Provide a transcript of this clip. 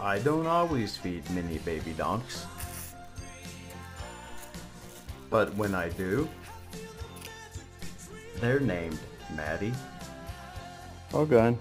I don't always feed mini baby donks. But when I do, they're named Maddie. Oh, good.